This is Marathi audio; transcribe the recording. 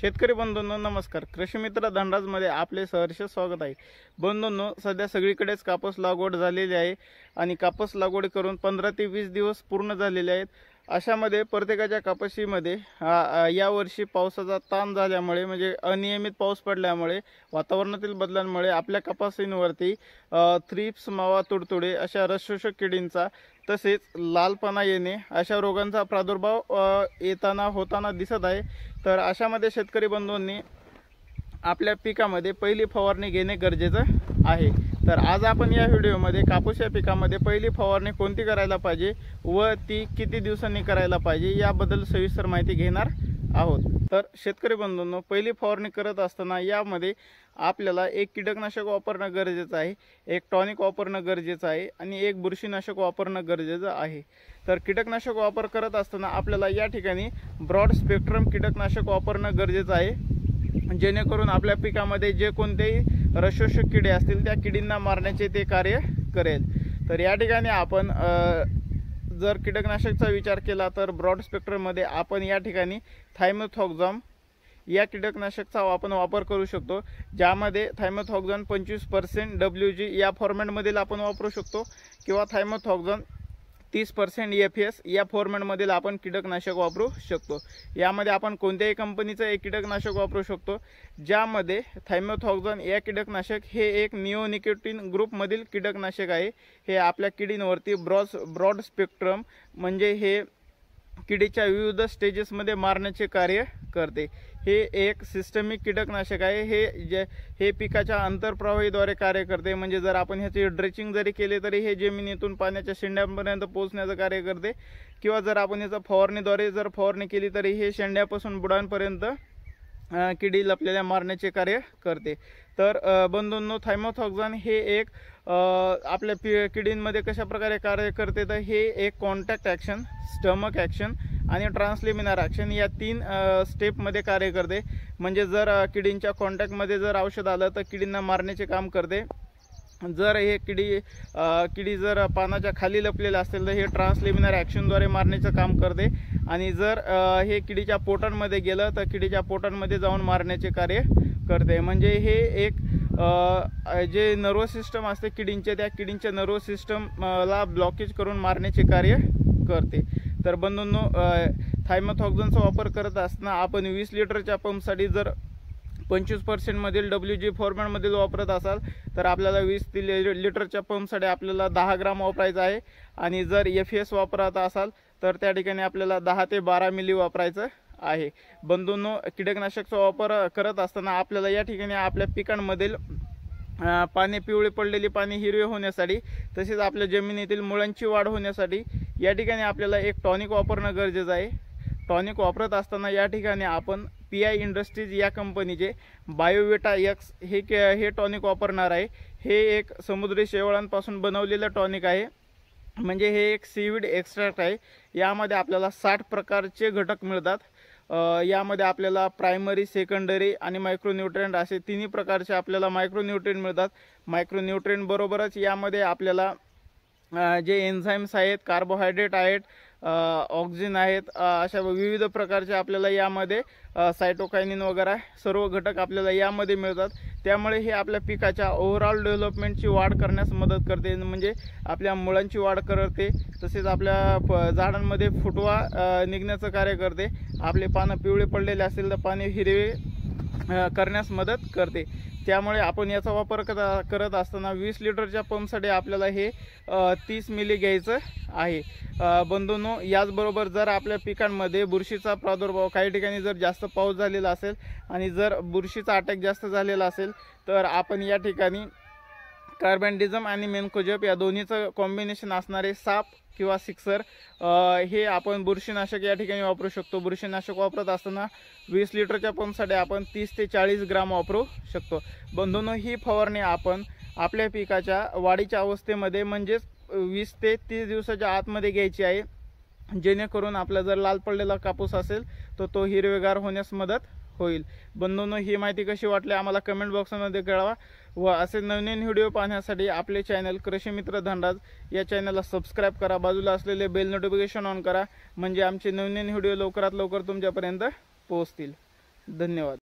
शेतकरी बंधूंनो नमस्कार. कृषी मित्र धनराजमध्ये आपले सहर्ष स्वागत आहे. बंधूंनो सध्या सगळीकडेच कापूस लागवड झालेली आहे आणि कापूस लागवड करून पंधरा ते वीस दिवस पूर्ण झालेले आहेत. अशामध्ये प्रत्येकाच्या कापशीमध्ये यावर्षी पावसाचा ताण झाल्यामुळे म्हणजे अनियमित पाऊस पडल्यामुळे वातावरणातील बदलांमुळे आपल्या कपासींवरती थ्रिप्स मावा तुडतुडे अशा रसशोषक किडींचा तसेच लालपणा येणे अशा रोगांचा प्रादुर्भाव येताना होताना दिसत आहे. तर अशामध्ये शेतकरी बंधूंनी आपल्या पिकामध्ये पहिली फवारणी घेणे गरजेचं आहे. तर आज आपण या व्हिडिओमध्ये कापूस या पिकामध्ये पहिली फवारणी कोणती करायला पाहिजे व ती किती दिवसांनी करायला पाहिजे याबद्दल सविस्तर माहिती घेणार आहोत. तर शेतकरी बंधूंनो पहिली फवारणी करत असताना यामध्ये आपल्याला एक कीटकनाशक वापरणं गरजेचं आहे एक टॉनिक वापरणं गरजेचं आहे आणि एक बुरशीनाशक वापरणं गरजेचं आहे. तर कीटकनाशक वापर करत असताना आपल्याला या ठिकाणी ब्रॉड स्पेक्ट्रम कीटकनाशक वापरणं गरजेचं आहे. जेणेकरून आपल्या पिकामध्ये जे कोणतेही रसोषक किडे असतील त्या किडींना मारण्याचे ते कार्य करेल. तर या ठिकाणी आपण जर कीटकनाशकचा विचार केला तर ब्रॉड स्पेक्ट्रममध्ये आपण या ठिकाणी थायमोथॉक्झॉम या कीटकनाशकचा आपण वापर करू शकतो ज्यामध्ये थायमोथॉक्झॉन पंचवीस पर्सेंट डब्ल्यू जी या फॉर्मॅटमधील आपण वापरू शकतो किंवा थायमोथॉक्झॉन तीस पर्सेंट एफ एस या फॉर्मॅटमधील आपण कीटकनाशक वापरू शकतो. यामध्ये आपण कोणत्याही कंपनीचं एक कीटकनाशक वापरू शकतो. ज्यामध्ये थायमोथॉक्झॉन या कीटकनाशक हे एक निओनिकेटिन ग्रुपमधील कीटकनाशक आहे. हे आपल्या किडींवरती ब्रॉस ब्रॉड स्पेक्ट्रम म्हणजे हे किडीच्या विविध स्टेजेसमध्ये मारण्याचे कार्य करते. हे एक सिस्टमिक कीटकनाशक आहे. हे जे हे पिकाच्या आंतरप्रवाहीद्वारे कार्य करते. म्हणजे जर आपण ह्याची ड्रेचिंग जरी केले तरी हे जमिनीतून पाण्याच्या शेंड्यापर्यंत पोहोचण्याचं कार्य करते. किंवा जर आपण याचा फवारणीद्वारे जर फवारणी केली तरी हे शेंड्यापासून बुडांपर्यंत अ, किडी लपलेल्या मारण्याचे कार्य करते. तर बंधूंनो थायमोथॉक्झॉन हे एक आपल्या पि किडींमध्ये कशाप्रकारे कार्य करते? तर हे एक कॉन्टॅक्ट ॲक्शन स्टमक ॲक्शन आणि ट्रान्सलिमिनार ॲक्शन या तीन स्टेपमध्ये कार्य करते. म्हणजे जर किडींच्या कॉन्टॅक्टमध्ये जर औषध आलं तर किडींना मारण्याचे काम करते. जर हे किडी किडी जर पानाच्या खाली लपलेलं असेल तर हे ट्रान्सलिमिनर ॲक्शनद्वारे मारण्याचं काम करते. आणि जर हे किडीच्या पोटांमध्ये गेलं तर किडीच्या पोटांमध्ये जाऊन मारण्याचे कार्य करते. म्हणजे हे एक जे नर्वस सिस्टम असते किडींचे त्या किडींच्या नर्वस सिस्टमला ब्लॉकेज करून मारण्याचे कार्य करते. तर बंधूंनो थायमोथॉक्झनचा वापर करत असताना आपण वीस लिटरच्या पंपसाठी जर पंचवीस पर्सेंटमधील डब्ल्यू जी फॉर्मॅटमधील वापरत असाल तर आपल्याला वीस ती लि- लिटरच्या पंपसाठी आपल्याला दहा ग्राम वापरायचं आहे. आणि जर एफ एस वापरत असाल तर त्या ठिकाणी आपल्याला दहा ते बारा मिली वापरायचं आहे. बंधूंनो कीटकनाशकचा वापर करत असताना आपल्याला या ठिकाणी आपल्या पिकांमधील पाने पिवळे पडलेली पाने हिरवे होण्यासाठी तसेच आपल्या जमिनीतील मुळांची वाढ होण्यासाठी या ठिकाणी आपल्याला एक टॉनिक वापरणं गरजेचं आहे. टॉनिक वापरत असताना या ठिकाणी आपण पी आय इंडस्ट्रीज या कंपनीचे बायोवेटा एक्स हे के हे टॉनिक वापरणार आहे. हे एक समुद्री शेवाळांपासून बनवलेलं टॉनिक आहे. म्हणजे हे एक सीविड एक्स्ट्रॅक्ट आहे. यामध्ये आपल्याला साठ प्रकारचे घटक मिळतात. यामध्ये आपल्याला प्रायमरी सेकंडरी आणि मायक्रोन्यूट्रिएंट असे तिन्ही प्रकारचे आपल्याला मायक्रोन्यूट्रिएंट मिळतात. मायक्रोन्यूट्रिएंट बरोबरच यामध्ये आपल्याला जे एन्झाईम्स आहेत कार्बोहायड्रेट आहेत ऑक्सिजन आहेत अशा विविध प्रकारचे आपल्याला यामध्ये सायटोकायनिन वगैरे सर्व घटक आपल्याला यामध्ये मिळतात. त्यामुळे हे आपल्या पिकाच्या ओव्हरऑल डेव्हलपमेंटची वाढ करण्यास मदत करते. म्हणजे आपल्या मुळांची वाढ करते तसेच आपल्या फ झाडांमध्ये फुटवा निघण्याचं कार्य करते. आपले पानं पिवळे पडलेले असेल तर पाने हिरवे करण्यास मदत करते. त्यामुळे आपण याचा वापर करा करत असताना वीस लिटरच्या पंपसाठी आपल्याला हे तीस मिली घ्यायचं आहे. अ, बंधूंनो याचबरोबर जर आपल्या पिकांमध्ये बुरशीचा प्रादुर्भाव काही ठिकाणी जर जास्त पाऊस झालेला असेल आणि जर बुरशीचा अटॅक जास्त झालेला असेल तर आपण या ठिकाणी कार्बॅन्डिझम आणि मेनकोजप या दोन्हीचं कॉम्बिनेशन असणारे साप किंवा सिक्सर हे आपण बुरशीनाशक या ठिकाणी वापरू शकतो. बुरशीनाशक वापरत असताना वीस लिटरच्या पंपसाठी आपण तीस ते चाळीस ग्राम वापरू शकतो. बंधूनो ही फवारणी आपण आपल्या पिकाच्या वाढीच्या अवस्थेमध्ये म्हणजेच वीस ते तीस दिवसाच्या आतमध्ये घ्यायची आहे. जेणेकरून आपला जर लाल पडलेला कापूस असेल तर तो हिरवेगार होण्यास मदत होईल. बंधूंनो ही माहिती कशी वाटली आम्हाला कमेंट बॉक्समध्ये कळवा व असे नवीन व्हिडिओ पाहण्यासाठी आपले चॅनल कृषी मित्र धनराज या चॅनलला सबस्क्राईब करा. बाजूला असलेले बेल नोटिफिकेशन ऑन करा. म्हणजे आमचे नवनवीन व्हिडिओ लवकरात लवकर तुमच्यापर्यंत पोहोचतील. धन्यवाद.